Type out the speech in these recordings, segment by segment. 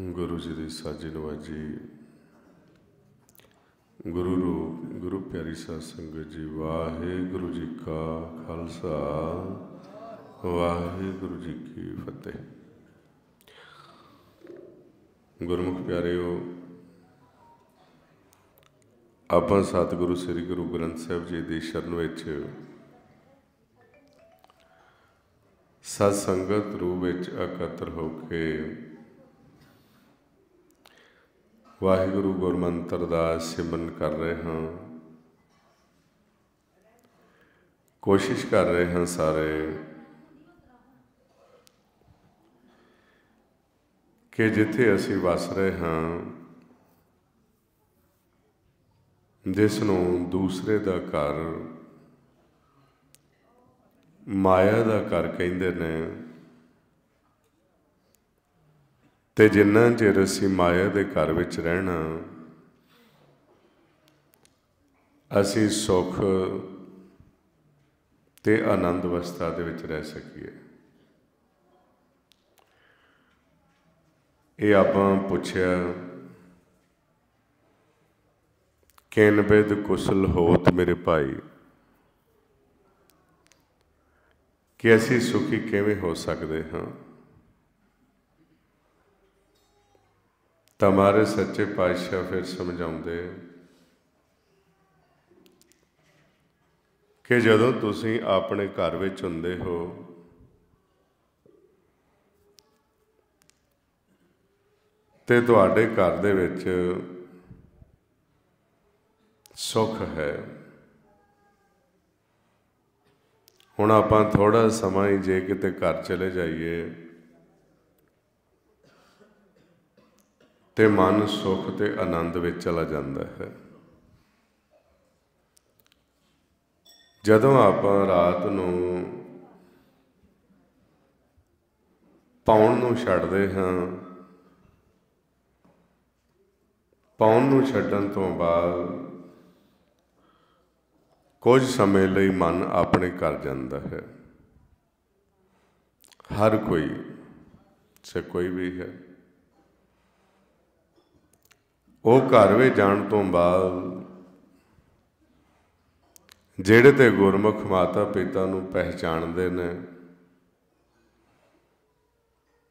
ਗੁਰੂ ਜੀ ਦੀ ਸਾਜੀ ਨਵਾਜੀ ਗੁਰੂ ਰੂਪ, ਗੁਰੂ ਪਿਆਰੀ ਸਾਧ ਸੰਗਤ ਜੀ, ਵਾਹਿਗੁਰੂ ਜੀ ਕਾ ਖਾਲਸਾ, ਵਾਹਿਗੁਰੂ ਜੀ ਕੀ ਫਤਿਹ। ਗੁਰਮੁਖ ਪਿਆਰਿਓ, ਆਪਾਂ ਸਤਿਗੁਰੂ ਸ੍ਰੀ ਗੁਰੂ ਗ੍ਰੰਥ ਸਾਹਿਬ ਜੀ ਦੀ ਸ਼ਰਨ ਵਿੱਚ ਸਤ ਸੰਗਤ ਰੂਪ ਵਿੱਚ ਇਕੱਤਰ ਹੋ ਕੇ ਵਾਹਿਗੁਰੂ ਗੁਰਮੰਤਰ ਦਾ ਸਿਮਰਨ ਕਰ ਰਹੇ ਹਾਂ। ਕੋਸ਼ਿਸ਼ ਕਰ ਰਹੇ ਹਾਂ ਸਾਰੇ ਕਿ ਜਿੱਥੇ ਅਸੀਂ ਵਸ ਰਹੇ ਹਾਂ, ਜਿਸ ਨੂੰ ਦੂਸਰੇ ਦਾ ਘਰ ਮਾਇਆ ਦਾ ਘਰ ਕਹਿੰਦੇ ਨੇ ਤੇ ਜਿੰਨਾ ਚਿਰ ਅਸੀਂ ਮਾਇਆ ਦੇ ਘਰ ਵਿੱਚ ਰਹਿਣਾ, ਅਸੀਂ ਸੁਖ ਤੇ ਆਨੰਦ ਅਵਸਥਾ ਦੇ ਵਿੱਚ ਰਹਿ ਸਕੀਏ। ਇਹ ਆਪਾਂ ਪੁੱਛਿਆ, ਕਿਨ ਬਿਦ ਕੁਸਲ ਹੋਤ ਮੇਰੇ ਭਾਈ? ਕਿ ਅਸੀਂ ਸੁਖੀ ਕਿਵੇਂ ਹੋ ਸਕਦੇ ਹਾਂ? ਤਾਂ ਮਾਰੇ ਸੱਚੇ ਪਾਤਸ਼ਾਹ ਫਿਰ ਸਮਝਾਉਂਦੇ ਕਿ ਜਦੋਂ ਤੁਸੀਂ ਆਪਣੇ ਘਰ ਵਿੱਚ ਹੁੰਦੇ ਹੋ, ਤੇ ਤੁਹਾਡੇ ਘਰ ਦੇ ਵਿੱਚ ਸੁੱਖ ਹੈ। ਹੁਣ ਆਪਾਂ ਥੋੜਾ ਸਮਾਂ ਹੀ ਜੇ ਕਿਤੇ ਘਰ ਚਲੇ ਜਾਈਏ ਤੇ ਮਨ ਸੁਖ ਤੇ ਆਨੰਦ ਵਿੱਚ ਚਲਾ ਜਾਂਦਾ ਹੈ। ਜਦੋਂ ਆਪਾਂ ਰਾਤ ਨੂੰ ਪਾਉਣ ਨੂੰ ਛੱਡਦੇ ਹਾਂ ਪਾਉਣ ਨੂੰ ਛੱਡਣ ਤੋਂ ਬਾਅਦ ਕੁਝ ਸਮੇਂ ਲਈ ਮਨ ਆਪਣੇ ਕਰ ਜਾਂਦਾ ਹੈ। ਹਰ ਕੋਈ, ਸੇ ਕੋਈ ਵੀ ਹੈ। ਉਹ ਘਰ ਵਿੱਚ ਜਾਣ ਤੋਂ ਬਾਅਦ ਜਿਹੜੇ ਤੇ ਗੁਰਮੁਖ ਮਾਤਾ ਪਿਤਾ ਨੂੰ ਪਹਿਚਾਣਦੇ ਨੇ,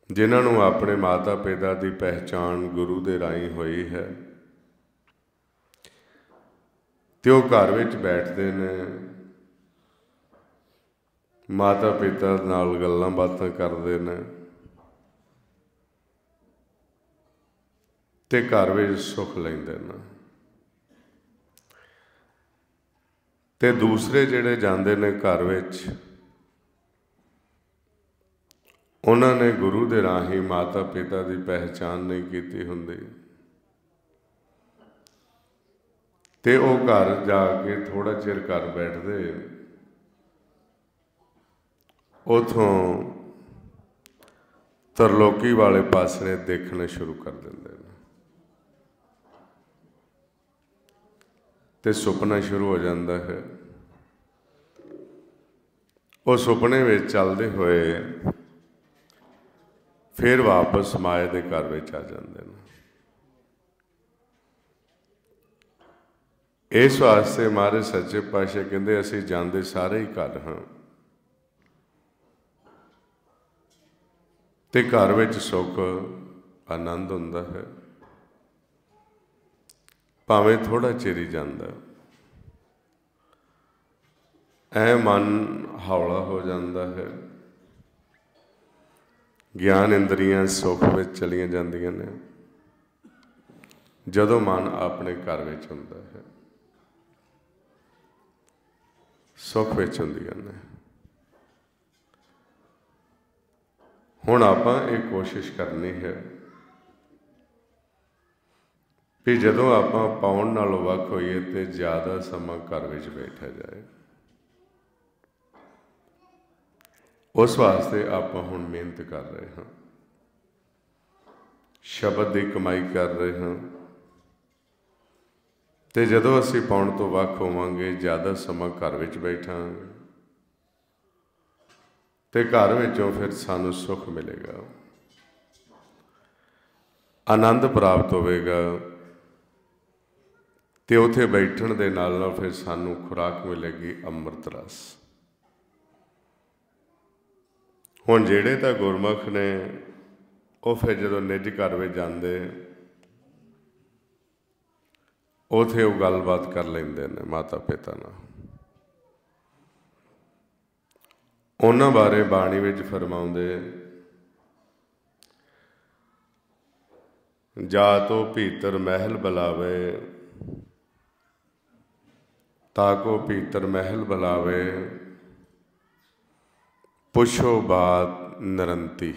ਜਿਨ੍ਹਾਂ ਨੂੰ ਆਪਣੇ ਮਾਤਾ ਪਿਤਾ ਦੀ ਪਹਿਚਾਣ ਗੁਰੂ ਦੇ ਰਾਹੀਂ ਹੋਈ ਹੈ, ਤੇ ਉਹ ਘਰ ਵਿੱਚ ਬੈਠਦੇ ਨੇ, ਮਾਤਾ ਪਿਤਾ ਨਾਲ ਗੱਲਾਂ ਬਾਤਾਂ ਕਰਦੇ ਨੇ। ਤੇ ਘਰ ਵਿੱਚ ਸੁੱਖ ਲੈਂਦੇ ਨੇ। ਤੇ ਦੂਸਰੇ ਜਿਹੜੇ ਜਾਂਦੇ ਨੇ ਘਰ ਵਿੱਚ, ਉਹਨਾਂ ਨੇ ਗੁਰੂ ਦੇ ਰਾਹੀਂ ਮਾਤਾ ਪਿਤਾ ਦੀ ਪਹਿਚਾਨ ਨਹੀਂ ਕੀਤੀ ਹੁੰਦੀ। ਤੇ ਉਹ ਘਰ ਜਾ ਕੇ ਥੋੜਾ ਚਿਰ ਘਰ ਬੈਠਦੇ। ਉਥੋਂ ਤਰਲੋਕੀ ਵਾਲੇ ਪਾਸੇ ਦੇਖਣੇ ਸ਼ੁਰੂ ਕਰ ਦਿੰਦੇ ਨੇ। ਤੇ ਸੁਪਨਾ ਸ਼ੁਰੂ ਹੋ ਜਾਂਦਾ ਹੈ। ਉਹ ਸੁਪਨੇ ਵਿੱਚ ਚੱਲਦੇ ਹੋਏ ਫਿਰ ਵਾਪਸ ਮਾਇਆ ਦੇ ਘਰ ਵਿੱਚ ਆ ਜਾਂਦੇ ਨੇ। ਇਸ ਵਾਸਤੇ ਮਾਰੇ ਸੱਚੇ ਪਾਤਸ਼ਾਹ ਕਹਿੰਦੇ, ਅਸੀਂ ਜਾਂਦੇ ਸਾਰੇ ਹੀ ਘਰ ਹਾਂ। ਤੇ ਘਰ ਵਿੱਚ ਸੁੱਖ, ਆਨੰਦ ਹੁੰਦਾ ਹੈ। ਭਾਵੇਂ ਥੋੜਾ ਚਿਰ ਹੀ ਜਾਂਦਾ। ਐ ਮਨ ਹੌਲਾ ਹੋ ਜਾਂਦਾ ਹੈ। ਗਿਆਨ ਇੰਦਰੀਆਂ ਸੁੱਖ ਵਿੱਚ ਚਲੀਆਂ ਜਾਂਦੀਆਂ ਨੇ। ਜਦੋਂ ਮਨ ਆਪਣੇ ਘਰ ਵਿੱਚ ਹੁੰਦਾ ਹੈ, ਸੁੱਖ ਵਿੱਚ ਹੁੰਦੀਆਂ ਨੇ। ਹੁਣ ਆਪਾਂ ਇਹ ਕੋਸ਼ਿਸ਼ ਕਰਨੀ ਹੈ ਵੀ ਜਦੋਂ ਆਪਾਂ ਪਾਉਣ ਨਾਲੋਂ ਵੱਖ ਹੋਈਏ ਤੇ ਜ਼ਿਆਦਾ ਸਮਾਂ ਘਰ ਵਿੱਚ ਬੈਠਾ ਜਾਏ। ਉਸ ਵਾਸਤੇ ਆਪਾਂ ਹੁਣ ਮਿਹਨਤ ਕਰ ਰਹੇ ਹਾਂ। ਸ਼ਬਦ ਦੀ ਕਮਾਈ ਕਰ ਰਹੇ ਹਾਂ। ਤੇ ਜਦੋਂ ਅਸੀਂ ਪਾਉਣ ਤੋਂ ਵੱਖ ਹੋਵਾਂਗੇ, ਜ਼ਿਆਦਾ ਸਮਾਂ ਘਰ ਵਿੱਚ ਬੈਠਾਂਗੇ। ਤੇ ਘਰ ਵਿੱਚੋਂ ਫਿਰ ਸਾਨੂੰ ਸੁੱਖ ਮਿਲੇਗਾ। ਆਨੰਦ ਪ੍ਰਾਪਤ ਹੋਵੇਗਾ। ਤੇ ਉਥੇ ਬੈਠਣ ਦੇ ਨਾਲ ਨਾਲ ਫਿਰ ਸਾਨੂੰ ਖੁਰਾਕ ਮਿਲੇਗੀ ਅੰਮ੍ਰਿਤ ਰਸ। ਹੁਣ ਜਿਹੜੇ ਤਾਂ ਗੁਰਮੁਖ ਨੇ, ਉਹ ਫਿਰ ਜਦੋਂ ਨਿੱਜ ਘਰ ਵਿੱਚ ਜਾਂਦੇ, ਉਥੇ ਉਹ ਗੱਲਬਾਤ ਕਰ ਲੈਂਦੇ ਨੇ ਮਾਤਾ ਪਿਤਾ ਨਾਲ। ਉਹਨਾਂ ਬਾਰੇ ਬਾਣੀ ਵਿੱਚ ਫਰਮਾਉਂਦੇ, ਜਾ ਤੋ ਭੀਤਰ ਮਹਿਲ ਬਲਾਵੇ ਤਾਕੋ ਭੀਤਰ ਮਹਿਲ ਬੁਲਾਵੇ, ਪੁੱਛੋ ਬਾਤ ਨਰੰਤੀ।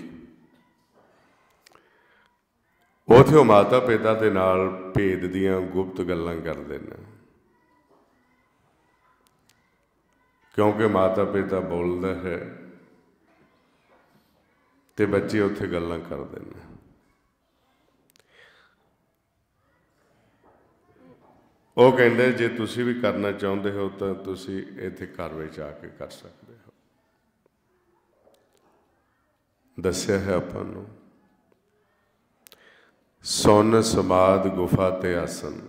ਉਥੇ ਉਹ ਮਾਤਾ ਪਿਤਾ ਦੇ ਨਾਲ ਭੇਦ ਦੀਆਂ ਗੁਪਤ ਗੱਲਾਂ ਕਰਦੇ ਨੇ। ਕਿਉਂਕਿ ਮਾਤਾ ਪਿਤਾ ਬੋਲਦਾ ਹੈ ਤੇ ਬੱਚੇ ਉੱਥੇ ਗੱਲਾਂ ਕਰਦੇ ਨੇ। ਉਹ ਕਹਿੰਦੇ, ਜੇ ਤੁਸੀਂ ਵੀ ਕਰਨਾ ਚਾਹੁੰਦੇ ਹੋ ਤਾਂ ਤੁਸੀਂ ਇੱਥੇ ਘਰ ਵਿੱਚ ਆ ਕੇ ਕਰ ਸਕਦੇ ਹੋ। ਦੱਸਿਆ ਹੈ ਆਪਾਂ ਨੂੰ, ਸੋਨ ਸਮਾਦ ਗੁਫਾ ਤੇ ਆਸਨ।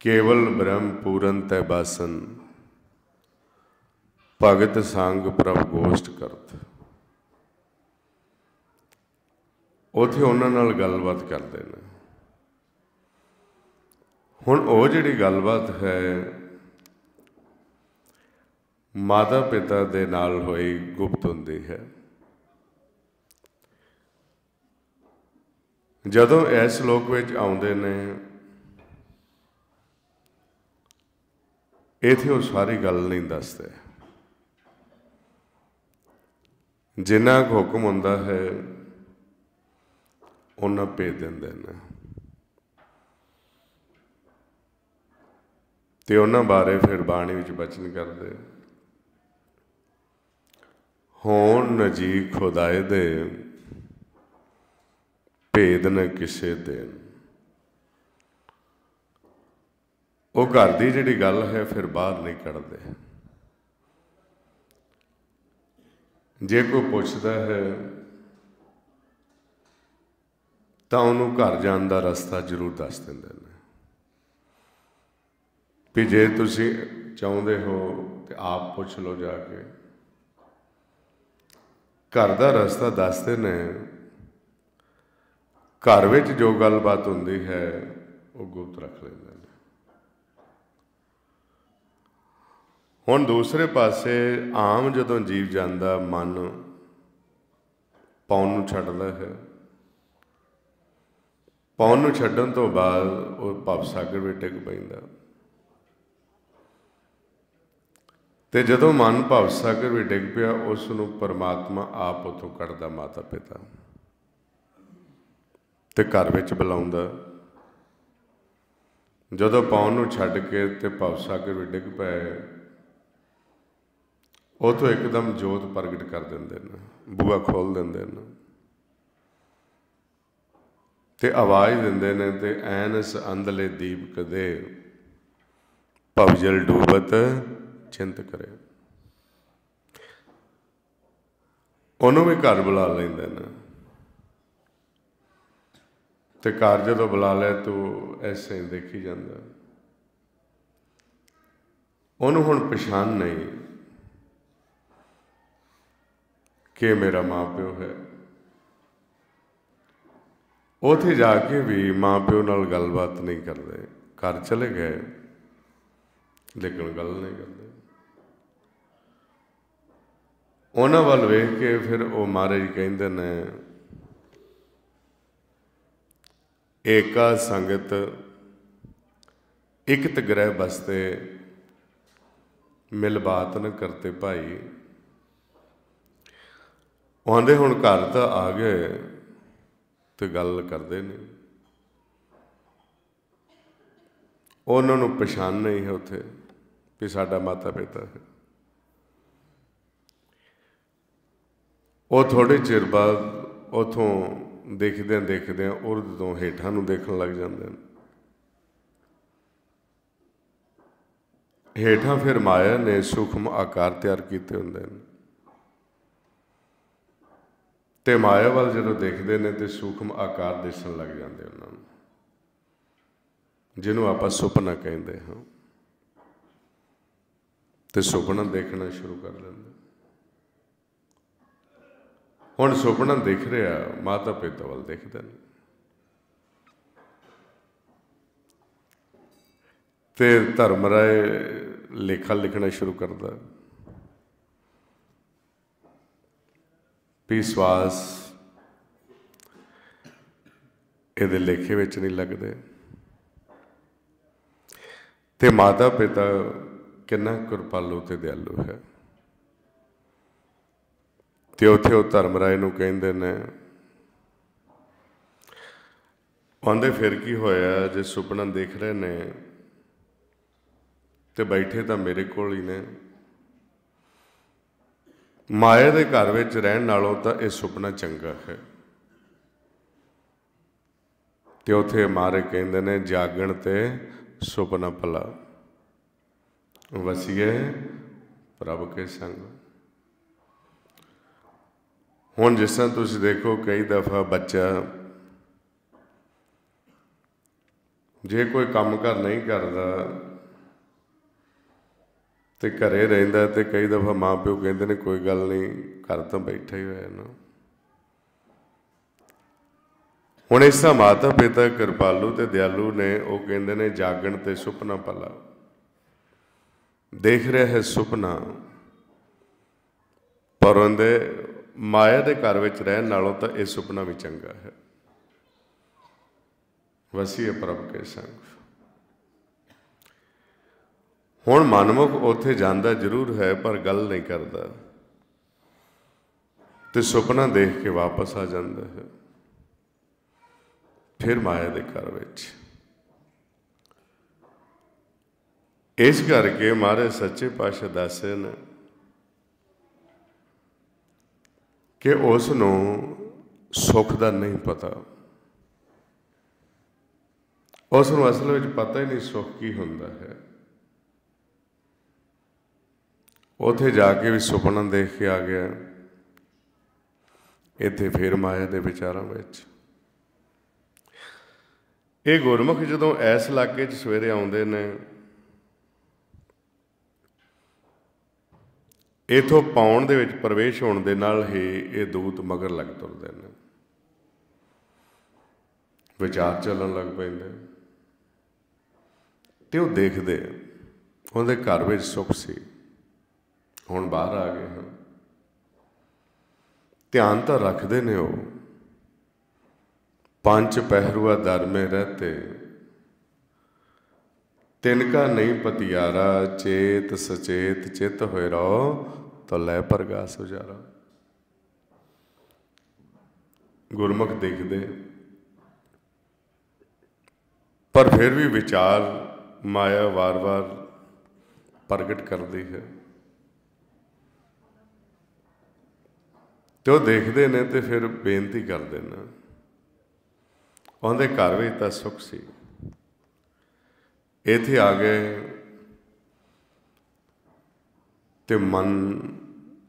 ਕੇਵਲ ਬ੍ਰਹਮ ਪੂਰਨ ਤੈ ਬਾਸਨ, ਭਗਤ ਸੰਗ ਪ੍ਰਭ ਗੋਸ਼ਟ ਕਰਤ। ਉਥੇ ਉਹਨਾਂ ਨਾਲ ਗੱਲਬਾਤ ਕਰਦੇ ਨੇ। ਹੁਣ ਉਹ ਜਿਹੜੀ ਗੱਲਬਾਤ ਹੈ, ਮਾਤਾ ਪਿਤਾ ਦੇ ਨਾਲ ਹੋਈ ਗੁਪਤ ਹੁੰਦੀ ਹੈ। ਜਦੋਂ ਇਸ ਲੋਕ ਵਿੱਚ ਆਉਂਦੇ ਨੇ, ਇਥੇ ਉਹ ਸਾਰੀ ਗੱਲ ਨਹੀਂ ਦੱਸਦੇ। ਜਿੰਨਾ ਹੁਕਮ ਹੁੰਦਾ ਹੈ ਉਹਨਾਂ ਭੇਜ ਦਿੰਦੇ ਨੇ। ਤੇ ਉਹਨਾਂ ਬਾਰੇ ਫਿਰ ਬਾਣੀ ਵਿੱਚ ਬਚਨ ਕਰਦੇ, ਹੋਣ ਨਜੀ ਖੁਦਾਏ ਦੇ, ਭੇਦ ਨ ਕਿਸੇ ਦੇ ਉਹ ਘਰ ਦੀ ਜਿਹੜੀ ਗੱਲ ਹੈ ਫਿਰ ਬਾਹਰ ਨਹੀਂ ਕੱਢਦੇ। ਜੇ ਕੋਈ ਪੁੱਛਦਾ ਹੈ, ਤਾਂ ਉਹਨੂੰ ਘਰ ਜਾਣ ਦਾ ਰਸਤਾ ਜ਼ਰੂਰ ਦੱਸ ਦਿੰਦੇ ਨੇ। ਵੀ ਜੇ ਤੁਸੀਂ ਚਾਹੁੰਦੇ ਹੋ ਤੇ ਆਪ ਪੁੱਛ ਲਓ ਜਾ ਕੇ। ਘਰ ਦਾ ਰਸਤਾ ਦੱਸਦੇ ਨੇ, ਘਰ ਵਿੱਚ ਜੋ ਗੱਲਬਾਤ ਹੁੰਦੀ ਹੈ, ਉਹ ਗੁਪਤ ਰੱਖ ਲੈਂਦੇ ਨੇ। ਹੁਣ ਦੂਸਰੇ ਪਾਸੇ ਆਮ ਜਦੋਂ ਜੀਵ ਜਾਂਦਾ, ਮਨ ਪੌਣ ਨੂੰ ਛੱਡਦਾ ਹੈ। ਪੌਣ ਨੂੰ ਛੱਡਣ ਤੋਂ ਬਾਅਦ ਉਹ ਭਵ ਸਾਗਰ ਵਿੱਚ ਡਿੱਗ ਪੈਂਦਾ। ਤੇ ਜਦੋਂ ਮਨ ਭਵ ਸਾਗਰ ਵਿੱਚ ਡਿੱਗ ਪਿਆ, ਉਸ ਨੂੰ ਪਰਮਾਤਮਾ ਆਪ ਉਥੋਂ ਕੱਢਦਾ ਮਾਤਾ ਪਿਤਾ। ਤੇ ਘਰ ਵਿੱਚ ਬੁਲਾਉਂਦਾ। ਜਦੋਂ ਪਾਉਣ ਨੂੰ ਛੱਡ ਕੇ ਤੇ ਭਵ ਸਾਗਰ ਵਿੱਚ ਡਿੱਗ ਪਏ ਉਹ ਤੋਂ ਇੱਕਦਮ ਜੋਤ ਪ੍ਰਗਟ ਕਰ ਦਿੰਦੇ ਨੇ ਬੂਆ ਖੋਲ ਦਿੰਦੇ ਨੇ। ਤੇ ਆਵਾਜ਼ ਦਿੰਦੇ ਨੇ ਤੇ ਐਨਸ ਅੰਧਲੇ ਦੀਪ ਕਦੇ ਭਵਜਲ ਡੂਬਤ ਚਿੰਤ ਕਰੇ। ਉਹਨੂੰ ਵੀ ਘਰ ਬੁਲਾ ਲੈਂਦੇ ਨੇ। ਤੇ ਘਰ ਜਦੋਂ ਬੁਲਾ ਲੈ ਤੂੰ ਐਸੇ ਦੇਖੀ ਜਾਂਦਾ। ਉਹਨੂੰ ਹੁਣ ਪਛਾਣ ਨਹੀਂ ਕਿ ਮੇਰਾ ਮਾਪਿਓ ਹੈ। ਉਥੇ ਜਾ ਕੇ ਵੀ ਮਾਪਿਓ ਨਾਲ ਗੱਲਬਾਤ ਨਹੀਂ ਕਰਦੇ। ਘਰ ਚਲੇ ਗਏ, ਲੇਕਿਨ ਗੱਲ ਨਹੀਂ ਕਰਦੇ। ਉਹਨਾਂ ਵੱਲ ਵੇਖ ਕੇ ਫਿਰ ਉਹ ਮਹਾਰਾਜ ਕਹਿੰਦੇ ਨੇ, ਏਕਾ ਸੰਗਤ ਇਕਤ ਗ੍ਰਹਿ ਬਸਤੇ ਮਿਲ ਬਾਤ ਨ ਕਰਤੇ ਭਾਈ। ਆਉਂਦੇ ਹੁਣ ਘਰ ਤਾਂ ਆ ਗਏ ਤੇ ਗੱਲ ਕਰਦੇ ਨੇ। ਉਹਨਾਂ ਨੂੰ ਪਛਾਣ ਨਹੀਂ ਹੈ ਉੱਥੇ ਕਿ ਸਾਡਾ ਮਾਤਾ ਪਿਤਾ ਹੈ ਉਹ ਥੋੜੇ ਚਿਰ ਬਾਅਦ ਉਥੋਂ ਦੇਖਦਿਆਂ ਦੇਖਦਿਆਂ ਉਰਦ ਤੋਂ ਹੇਠਾਂ ਨੂੰ ਦੇਖਣ ਲੱਗ ਜਾਂਦੇ ਨੇ। ਹੇਠਾਂ ਫਿਰ ਮਾਇਆ ਨੇ ਸੂਖਮ ਆਕਾਰ ਤਿਆਰ ਕੀਤੇ ਹੁੰਦੇ ਨੇ। ਤੇ ਮਾਇਆ ਵੱਲ ਜਦੋਂ ਦੇਖਦੇ ਨੇ ਤੇ ਸੂਖਮ ਆਕਾਰ ਦਿਸਣ ਲੱਗ ਜਾਂਦੇ ਉਹਨਾਂ ਨੂੰ, ਜਿਹਨੂੰ ਆਪਾਂ ਸੁਪਨਾ ਕਹਿੰਦੇ ਹਾਂ। ਤੇ ਸੁਪਨਾ ਦੇਖਣਾ ਸ਼ੁਰੂ ਕਰ ਲੈਂਦੇ ਹੁਣ ਸੁਪਨਾ ਦਿਖ ਰਿਹਾ, ਮਾਤਾ ਪਿਤਾ ਵੱਲ ਦੇਖਦੇ ਨੇ। ਤੇ ਧਰਮ ਰਾਏ ਲੇਖਾ ਲਿਖਣਾ ਸ਼ੁਰੂ ਕਰਦਾ। ਵੀ ਸਵਾਸ ਇਹਦੇ ਲੇਖੇ ਵਿੱਚ ਨਹੀਂ ਲੱਗਦੇ। ਤੇ ਮਾਤਾ ਪਿਤਾ ਕਿੰਨਾ ਕਿਰਪਾਲੂ ਤੇ ਦਿਆਲੂ ਹੈ। ਤੇ ਉੱਥੇ ਉਹ ਧਰਮ ਰਾਏ ਨੂੰ ਕਹਿੰਦੇ ਨੇ, ਆਂਦੇ ਫਿਰ ਕੀ ਹੋਇਆ, ਜੇ ਸੁਪਨਾ ਦੇਖ ਰਹੇ ਨੇ ਤੇ ਬੈਠੇ ਤਾਂ ਮੇਰੇ ਕੋਲ ਹੀ ਨੇ। ਮਾਇਆ ਦੇ ਘਰ ਵਿੱਚ ਰਹਿਣ ਨਾਲੋਂ ਤਾਂ ਇਹ ਸੁਪਨਾ ਚੰਗਾ ਹੈ। ਤੇ ਉਥੇ ਮਾਰੇ ਕਹਿੰਦੇ ਨੇ, ਜਾਗਣ ਤੇ ਸੁਪਨਾ ਭਲਾ। ਵਸੀਏ ਪ੍ਰਭ ਕੇ ਸੰਗ। ਹੁਣ ਜਿਸ ਤਰ੍ਹਾਂ ਤੁਸੀਂ ਦੇਖੋ ਕਈ ਦਫਾ ਬੱਚਾ ਜੇ ਕੋਈ ਕੰਮ ਕਰ ਨਹੀਂ ਕਰਦਾ ਤੇ ਘਰੇ ਰਹਿੰਦਾ ਤੇ ਕਈ ਦਫਾ ਮਾਪਿਓ ਕਹਿੰਦੇ ਨੇ ਕੋਈ ਗੱਲ ਨਹੀਂ, ਘਰ ਤਾਂ ਬੈਠਾ ਹੀ ਹੋਇਆ ਨਾ। ਹੁਣ ਇਸ ਦਾ ਮਾਤਾ ਪਿਤਾ ਕਿਰਪਾਲੂ ਤੇ ਦਿਆਲੂ ਨੇ, ਉਹ ਕਹਿੰਦੇ ਨੇ ਜਾਗਣ ਤੇ ਸੁਪਨਾ ਪਲਾ। ਦੇਖ ਰਿਹਾ ਹੈ ਸੁਪਨਾ, ਪਰ ਉਹਦੇ ਮਾਇਆ ਦੇ ਘਰ ਵਿੱਚ ਰਹਿਣ ਨਾਲੋਂ ਤਾਂ ਇਹ ਸੁਪਨਾ ਵੀ ਚੰਗਾ ਹੈ। ਵਸੀਏ ਪ੍ਰਭ ਕੇ ਸੰਗ। ਹੁਣ ਮਨਮੁਖ ਉੱਥੇ ਜਾਂਦਾ ਜ਼ਰੂਰ ਹੈ, ਪਰ ਗੱਲ ਨਹੀਂ ਕਰਦਾ। ਤੇ ਸੁਪਨਾ ਦੇਖ ਕੇ ਵਾਪਸ ਆ ਜਾਂਦਾ ਹੈ। ਫਿਰ ਮਾਇਆ ਦੇ ਘਰ ਵਿੱਚ। ਇਸ ਕਰਕੇ ਮਹਾਰਾਜ ਸੱਚੇ ਪਾਤਸ਼ਾਹ ਦੱਸਦੇ ਨੇ ਕਿ ਉਸ ਨੂੰ ਸੁੱਖ ਦਾ ਨਹੀਂ ਪਤਾ। ਉਸ ਨੂੰ ਅਸਲ ਵਿੱਚ ਪਤਾ ਹੀ ਨਹੀਂ ਸੁੱਖ ਕੀ ਹੁੰਦਾ ਹੈ। ਉਥੇ ਜਾ ਕੇ ਵੀ ਸੁਪਨਾ ਦੇਖ ਕੇ ਆ ਗਿਆ। ਇੱਥੇ ਫੇਰ ਮਾਇਆ ਦੇ ਵਿਚਾਰਾਂ ਵਿੱਚ। ਇਹ ਗੁਰਮੁਖ ਜਦੋਂ ਐਸ ਇਲਾਕੇ 'ਚ ਸਵੇਰੇ ਆਉਂਦੇ ਨੇ ਇਥੋਂ ਪਾਉਣ ਦੇ ਵਿੱਚ ਪ੍ਰਵੇਸ਼ ਹੋਣ ਦੇ ਨਾਲ ਹੀ ਇਹ ਦੂਤ ਮਗਰ ਲੱਗ ਤੁਰਦੇ ਨੇ। ਵਿਚਾਰ ਚੱਲਣ ਲੱਗ ਪੈਂਦੇ। ਤੇ ਉਹ ਦੇਖਦੇ ਉਹਦੇ ਘਰ ਵਿੱਚ ਸੁੱਖ ਸੀ। ਹੁਣ ਬਾਹਰ ਆ ਗਏ ਹਨ। ਧਿਆਨ ਤਾਂ ਰੱਖਦੇ ਨੇ ਉਹ। ਪੰਜ ਪਹਿਰੂਆ ਦਰ ਮੇ ਰਹਤੇ। ਤਿਨ ਕਾ ਨਹੀਂ ਪਤਿਆਰਾ, ਚੇਤ ਸਚੇਤ ਚਿਤ ਹੋਏ ਰੋ ਤਾਂ ਲੈ ਪ੍ਰਗਾਸ ਉਜਾਰਾ ਗੁਰਮੁਖ ਦੇਖਦੇ। ਪਰ ਫਿਰ ਵੀ ਵਿਚਾਰ ਮਾਇਆ ਵਾਰ-ਵਾਰ ਪ੍ਰਗਟ ਕਰਦੀ ਹੈ। ਤੇ ਉਹ ਦੇਖਦੇ ਨੇ ਤੇ ਫਿਰ ਬੇਨਤੀ ਕਰਦੇ ਨੇ। ਉਹਦੇ ਘਰ ਵਿੱਚ ਤਾਂ ਸੁੱਖ ਸੀ। ਇੱਥੇ ਆ ਗਏ ਤੇ ਮਨ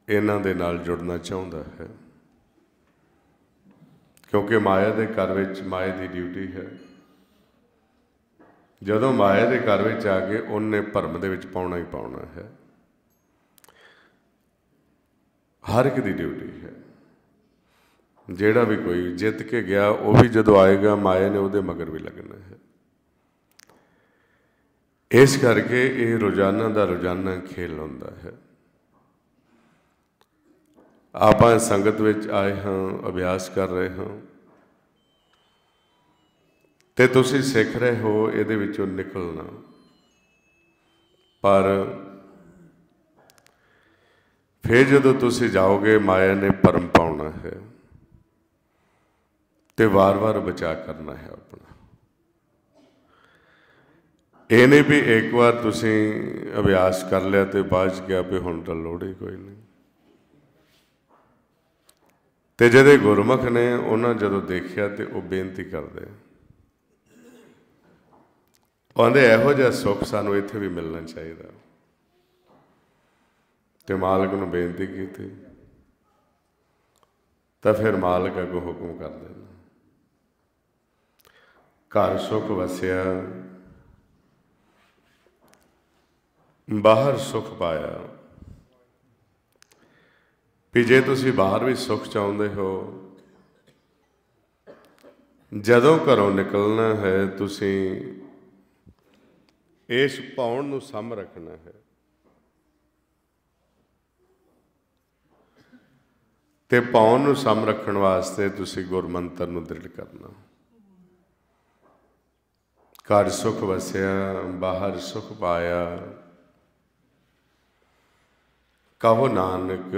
ਇਹਨਾਂ ਦੇ ਨਾਲ ਜੁੜਨਾ ਚਾਹੁੰਦਾ ਹੈ। ਕਿਉਂਕਿ ਮਾਇਆ ਦੇ ਘਰ ਵਿੱਚ ਮਾਇਆ ਦੀ ਡਿਊਟੀ ਹੈ। ਜਦੋਂ ਮਾਇਆ ਦੇ ਘਰ ਵਿੱਚ ਆ ਗਏ ਉਹਨੇ ਭਰਮ ਦੇ ਵਿੱਚ ਪਾਉਣਾ ਹੀ ਪਾਉਣਾ ਹੈ। ਹਰ ਇੱਕ ਦੀ ਡਿਊਟੀ ਹੈ। ਜਿਹੜਾ ਵੀ ਕੋਈ ਜਿੱਤ ਕੇ ਗਿਆ, ਉਹ ਵੀ ਜਦੋਂ ਆਏਗਾ, ਮਾਇਆ ਨੇ ਉਹਦੇ ਮਗਰ ਵੀ ਲੱਗਣਾ ਹੈ। ਇਸ ਕਰਕੇ ਇਹ ਰੋਜ਼ਾਨਾ ਦਾ ਰੋਜ਼ਾਨਾ ਖੇਲ ਹੁੰਦਾ ਹੈ। ਆਪਾਂ ਸੰਗਤ ਵਿੱਚ ਆਏ ਹਾਂ, ਅਭਿਆਸ ਕਰ ਰਹੇ ਹਾਂ। ਤੇ ਤੁਸੀਂ ਸਿੱਖ ਰਹੇ ਹੋ, ਇਹਦੇ ਵਿੱਚੋਂ ਨਿਕਲਣਾ। ਪਰ ਫਿਰ ਜਦੋਂ ਤੁਸੀਂ ਜਾਓਗੇ, ਮਾਇਆ ਨੇ ਭਰਮ ਪਾਉਣਾ ਹੈ। ਤੇ ਵਾਰ-ਵਾਰ ਬਚਾ ਕਰਨਾ ਹੈ ਆਪਣਾ। ਇਹ ਨਹੀਂ ਵੀ ਇੱਕ ਵਾਰ ਤੁਸੀਂ ਅਭਿਆਸ ਕਰ ਲਿਆ ਤੇ ਬਾਅਦ ਚ ਗਿਆ ਵੀ ਹੁਣ ਤਾਂ ਲੋੜ ਹੀ ਕੋਈ ਨਹੀਂ। ਤੇ ਜਿਹੜੇ ਗੁਰਮੁਖ ਨੇ, ਉਹਨਾਂ ਜਦੋਂ ਦੇਖਿਆ ਤੇ ਉਹ ਬੇਨਤੀ ਕਰਦੇ ਕਹਿੰਦੇ ਇਹੋ ਜਿਹਾ ਸੁੱਖ ਸਾਨੂੰ ਇੱਥੇ ਵੀ ਮਿਲਣਾ ਚਾਹੀਦਾ। ਤੇ ਮਾਲਕ ਨੂੰ ਬੇਨਤੀ ਕੀਤੀ। ਤਾਂ ਫਿਰ ਮਾਲਕ ਅੱਗੋਂ ਹੁਕਮ ਕਰ ਦੇਣਾ ਘਰ ਸੁਖ ਵਸਿਆ। ਬਾਹਰ ਸੁਖ ਪਾਇਆ। ਵੀ ਜੇ ਤੁਸੀਂ ਬਾਹਰ ਵੀ ਸੁਖ ਚਾਹੁੰਦੇ ਹੋ, ਜਦੋਂ ਘਰੋਂ ਨਿਕਲਣਾ ਹੈ, ਤੁਸੀਂ ਇਸ ਪਾਉਣ ਨੂੰ ਸਮ ਰੱਖਣਾ ਹੈ। ਤੇ ਪਾਉਣ ਨੂੰ ਸਮ ਰੱਖਣ ਵਾਸਤੇ ਤੁਸੀਂ ਗੁਰਮੰਤਰ ਨੂੰ ਦ੍ਰਿੜ ਕਰਨਾ। ਘਰ ਸੁਖ ਵਸਿਆ, ਬਾਹਰ ਸੁਖ ਪਾਇਆ ਕਹੋ ਨਾਨਕ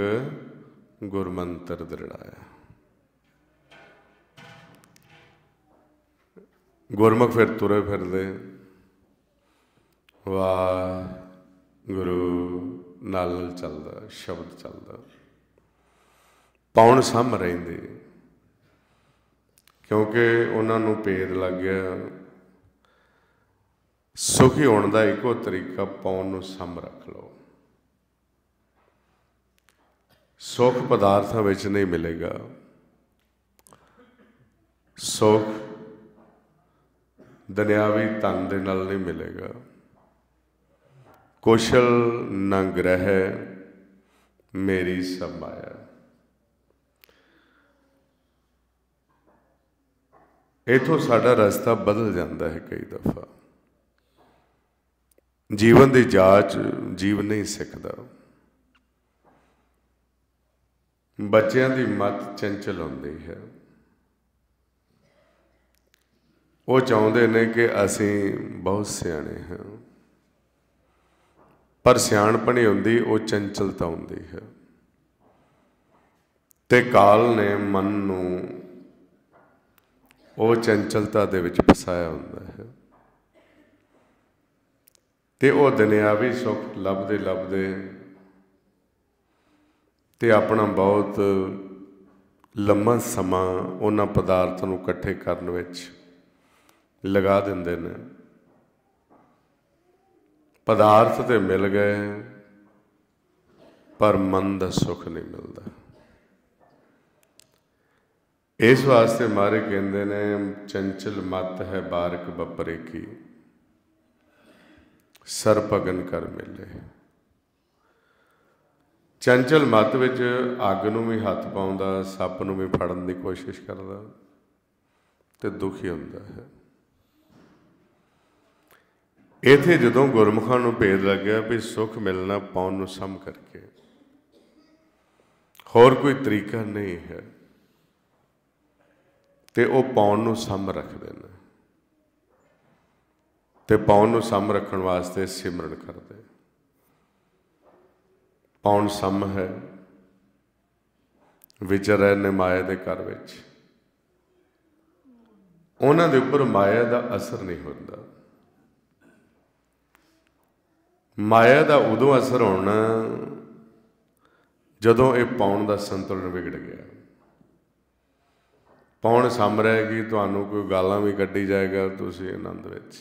ਗੁਰਮੰਤਰ ਦ੍ਰਿੜਾਇਆ। ਗੁਰਮੁਖ ਫਿਰ ਤੁਰੇ ਫਿਰਦੇ। ਵਾਹ ਗੁਰੂ ਨਾਲ ਚੱਲਦਾ, ਸ਼ਬਦ ਚੱਲਦਾ। ਪੌਣ ਸਮ ਰਹਿੰਦੇ। ਕਿਉਂਕਿ ਉਹਨਾਂ ਨੂੰ ਪੇਰ ਲੱਗ ਗਿਆ। ਸੁਖੀ ਹੋਣ ਦਾ ਇੱਕੋ ਤਰੀਕਾ, ਪੌਣ ਨੂੰ ਸਮ ਰੱਖ ਲਓ। ਸੁਖ ਪਦਾਰਥਾਂ ਵਿੱਚ ਨਹੀਂ ਮਿਲੇਗਾ। ਸੁਖ ਦੁਨਿਆਵੀ ਤਨ ਦੇ ਨਾਲ ਨਹੀਂ ਮਿਲੇਗਾ। ਕੁਸ਼ਲ ਨਾ ਗ੍ਰਹਿ ਮੇਰੀ ਸਭ ਮਾਇਆ। ਇਥੋਂ ਸਾਡਾ ਰਸਤਾ ਬਦਲ ਜਾਂਦਾ ਹੈ ਕਈ ਦਫਾ। ਜੀਵਨ ਦੀ ਜਾਂਚ ਜੀਵ ਨਹੀਂ ਸਿੱਖਦਾ। ਬੱਚਿਆਂ ਦੀ ਮਤ ਚੰਚਲ ਹੁੰਦੀ ਹੈ। ਉਹ ਚਾਹੁੰਦੇ ਨੇ ਕਿ ਅਸੀਂ ਬਹੁਤ ਸਿਆਣੇ ਹਾਂ। ਪਰ ਸਿਆਣਪਣੀ ਹੁੰਦੀ, ਉਹ ਚੰਚਲਤਾ ਹੁੰਦੀ ਹੈ। ਤੇ ਕਾਲ ਨੇ ਮਨ ਨੂੰ ਉਹ ਚੰਚਲਤਾ ਦੇ ਵਿੱਚ ਫਸਾਇਆ ਹੁੰਦਾ ਹੈ। ਤੇ ਉਹ ਦੁਨਿਆਵੀ ਸੁੱਖ ਲੱਭਦੇ ਲੱਭਦੇ ਤੇ ਆਪਣਾ ਬਹੁਤ ਲੰਮਾ ਸਮਾਂ ਉਹਨਾਂ ਪਦਾਰਥਾਂ ਨੂੰ ਇਕੱਠੇ ਕਰਨ ਵਿੱਚ ਲਗਾ ਦਿੰਦੇ ਨੇ। ਪਦਾਰਥ ਤੇ ਮਿਲ ਗਏ, ਪਰ ਮਨ ਦਾ ਸੁੱਖ ਨਹੀਂ ਮਿਲਦਾ। ਇਸ ਵਾਸਤੇ ਮਾਰੇ ਕਹਿੰਦੇ ਨੇ, ਚੰਚਲ ਮਤ ਹੈ ਬਾਰਕ ਬੱਪਰੇ ਕੀ, ਸਰਪਗਨ ਕਰ ਮਿਲੇ। ਚੰਚਲ ਮਤ ਵਿੱਚ ਅੱਗ ਨੂੰ ਵੀ ਹੱਥ ਪਾਉਂਦਾ, ਸੱਪ ਨੂੰ ਵੀ ਫੜਨ ਦੀ ਕੋਸ਼ਿਸ਼ ਕਰਦਾ ਤੇ ਦੁਖੀ ਹੁੰਦਾ ਹੈ। ਇਥੇ ਜਦੋਂ ਗੁਰਮੁਖਾਂ ਨੂੰ ਭੇਦ ਲੱਗਿਆ ਵੀ ਸੁਖ ਮਿਲਣਾ ਪਾਉਣ ਨੂੰ ਸਮ ਕਰਕੇ, ਹੋਰ ਕੋਈ ਤਰੀਕਾ ਨਹੀਂ ਹੈ ਤੇ ਉਹ ਪਾਉਣ ਨੂੰ ਸਮ ਰੱਖਦੇ ਨੇ ਤੇ ਪਾਉਣ ਨੂੰ ਸਮ ਰੱਖਣ ਵਾਸਤੇ ਸਿਮਰਨ ਕਰਦੇ। ਪਾਉਣ ਸਮ ਹੈ ਵਿਚਰ ਰਹੇ ਨੇ ਮਾਇਆ ਦੇ ਘਰ ਵਿੱਚ। ਉਹਨਾਂ ਦੇ ਉੱਪਰ ਮਾਇਆ ਦਾ ਅਸਰ ਨਹੀਂ ਹੁੰਦਾ। ਮਾਇਆ ਦਾ ਉਦੋਂ ਅਸਰ ਹੋਣਾ ਜਦੋਂ ਇਹ ਪਾਉਣ ਦਾ ਸੰਤੁਲਨ ਵਿਗੜ ਗਿਆ। ਪਾਉਣ ਸਮ ਰਹੇਗੀ ਤੁਹਾਨੂੰ ਕੋਈ ਗਾਲਾਂ ਵੀ ਕੱਢੀ ਜਾਏਗਾ ਤੁਸੀਂ ਆਨੰਦ ਵਿੱਚ।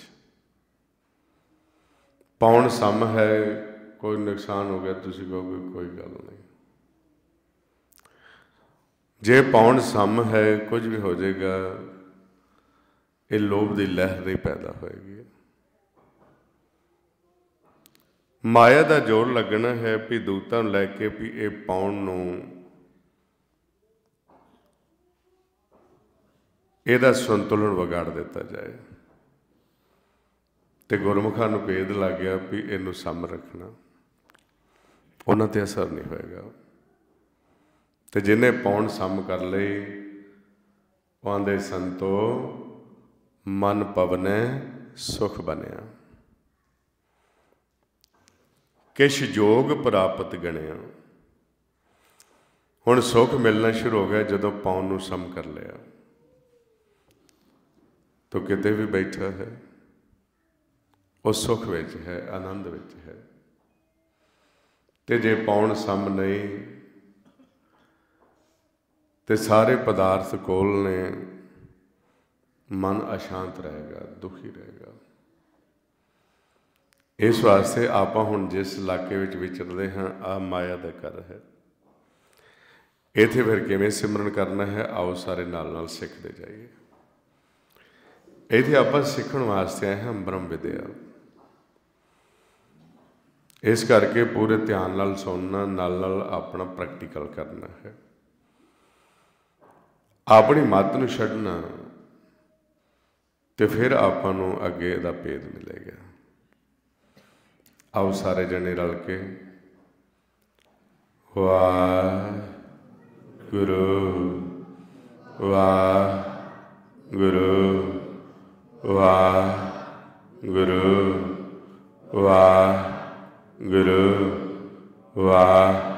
ਪਾਉਣ ਸਮ ਹੈ ਕੋਈ ਨੁਕਸਾਨ ਹੋ ਗਿਆ, ਤੁਸੀਂ ਕਹੋਗੇ ਕੋਈ ਗੱਲ ਨਹੀਂ। ਜੇ ਪੌਣ ਸਮ ਹੈ, ਕੁਝ ਵੀ ਹੋ ਜਾਏਗਾ, ਇਹ ਲੋਭ ਦੀ ਲਹਿਰ ਨਹੀਂ ਪੈਦਾ ਹੋਏਗੀ। ਮਾਇਆ ਦਾ ਜੋਰ ਲੱਗਣਾ ਹੈ ਵੀ ਦੂਤਾਂ ਨੂੰ ਲੈ ਕੇ ਵੀ ਇਹ ਪਾਉਣ ਨੂੰ ਇਹਦਾ ਸੰਤੁਲਨ ਵਿਗਾੜ ਦਿੱਤਾ ਜਾਏ। ਤੇ ਗੁਰਮੁਖਾਂ ਨੂੰ ਭੇਦ ਲੱਗ ਗਿਆ ਵੀ ਇਹਨੂੰ ਸਮ ਰੱਖਣਾ। ਉਹਨਾਂ ਤੇ ਅਸਰ ਨਹੀਂ ਹੋਏਗਾ। ਤੇ ਜਿਨੇ ਪੌਣ ਸਮ ਕਰ ਲਈ, ਉਹ ਆਂਦੇ, ਸੰਤੋ, ਮਨ ਪਵਨੇ, ਸੁਖ ਬਣਿਆ। ਕਿਛ ਜੋਗ ਪ੍ਰਾਪਤ ਗਣਿਆ। ਹੁਣ ਸੁਖ ਮਿਲਣਾ ਸ਼ੁਰੂ ਹੋ ਗਿਆ ਜਦੋਂ ਪਾਉਣ ਨੂੰ ਸਮ ਕਰ ਲਿਆ। ਤੋ ਕਿਤੇ ਵੀ ਬੈਠਾ ਹੈ, ਉਹ ਸੁਖ ਵਿੱਚ ਹੈ, ਆਨੰਦ ਵਿੱਚ ਹੈ। ਤੇ ਜੇ ਪਾਉਣ ਸਮ ਨਹੀਂ, ਤੇ ਸਾਰੇ ਪਦਾਰਥ ਕੋਲ ਨੇ, ਮਨ ਅਸ਼ਾਂਤ ਰਹੇਗਾ, ਦੁਖੀ ਰਹੇਗਾ। ਇਸ ਵਾਸਤੇ ਆਪਾਂ ਹੁਣ ਜਿਸ ਇਲਾਕੇ ਵਿੱਚ ਵਿਚਰਦੇ ਹਾਂ ਆ ਮਾਇਆ ਦਾ ਘਰ ਹੈ। ਇਥੇ ਫਿਰ ਕਿਵੇਂ ਸਿਮਰਨ ਕਰਨਾ ਹੈ, ਆਓ ਸਾਰੇ ਨਾਲ ਨਾਲ ਸਿੱਖਦੇ ਜਾਈਏ। ਇਥੇ ਆਪਾਂ ਸਿੱਖਣ ਵਾਸਤੇ ਆਏ ਹਾਂ ਬ੍ਰਹਮ ਵਿਦਿਆ। ਇਸ ਕਰਕੇ ਪੂਰੇ ਧਿਆਨ ਨਾਲ ਸੁਣਨਾ, ਨਾਲ ਨਾਲ ਆਪਣਾ ਪ੍ਰੈਕਟੀਕਲ ਕਰਨਾ ਹੈ। ਆਪਣੀ ਮੱਤ ਨੂੰ ਛੱਡਣਾ ਤੇ ਫਿਰ ਆਪਾਂ ਨੂੰ ਅੱਗੇ ਦਾ ਭੇਦ ਮਿਲੇਗਾ। ਆਓ ਸਾਰੇ ਜਣੇ ਰਲ ਕੇ। ਵਾਹਿਗੁਰੂ ਵਾਹਿਗੁਰੂ ਵਾਹਿਗੁਰੂ ਵਾਹਿਗੁਰੂ। ਗੁਰੂ ਵਾਹਿਗੁਰੂ